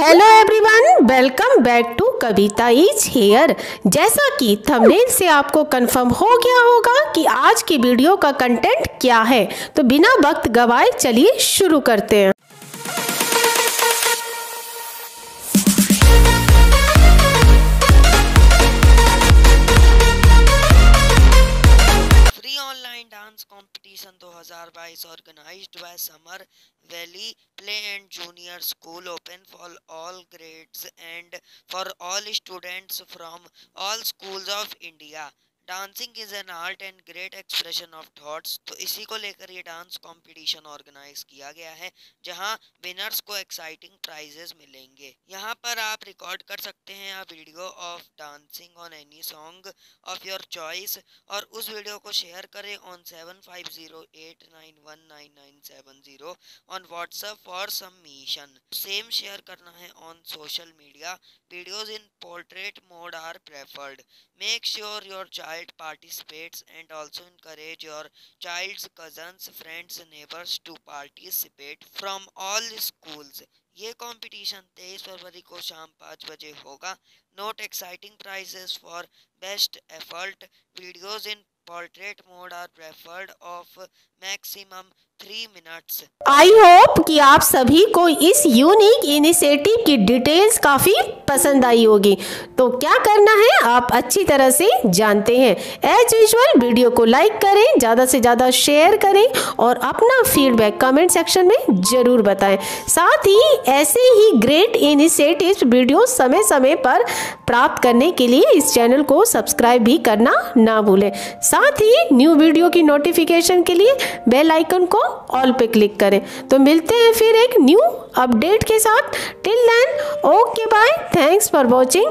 Hello everyone welcome back to Kavita is here जैसा कि thumbnail से आपको कंफर्म हो गया होगा कि आज की वीडियो का कंटेंट क्या है। तो बिना वक्त गवाए चलिए शुरू करते हैं। Online Dance Competition 2022 organized by Summer Valley Play and Junior School open for all grades and for all students from all schools of India. Dancing is an art and great expression of thoughts तो इसी को लेकर ये dance competition organise किया गया है, जहाँ winners को एक्साइटिंग प्राइजेस मिलेंगे। यहाँ पर आप रिकॉर्ड कर सकते हैं आप video of dancing on any song of your choice, और उस वीडियो को शेयर करें on seven five zero eight nine one nine nine seven zero, on WhatsApp for submission. Same share करना है on social media, videos in portrait mode are preferred. Make sure your child child participates and also encourage your child's cousins friends neighbors to participate from all schools ये competition 23 फरवरी को शाम पाँच बजे होगा note exciting prizes for best effort videos in portrait mode are preferred of maximum three minutes I hope कि आप सभी को इस यूनिक इनिशिएटिव की डिटेल्स काफ़ी पसंद आई होगी। तो क्या करना है, आप अच्छी तरह से जानते हैं। एज यूजल वीडियो को लाइक करें, ज़्यादा से ज़्यादा शेयर करें और अपना फीडबैक कमेंट सेक्शन में ज़रूर बताएँ। साथ ही, ऐसे ही ग्रेट इनिशिएटिव वीडियो समय समय पर प्राप्त करने के लिए इस चैनल को सब्सक्राइब भी करना ना भूलें। साथ ही न्यू वीडियो की नोटिफिकेशन के लिए बेल आइकन को ऑल पे क्लिक करें। तो मिलते हैं फिर एक न्यू अपडेट के साथ। Till then okay bye thanks for watching